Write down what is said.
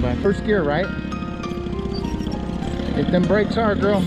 but first gear, right? If them brakes are, girl.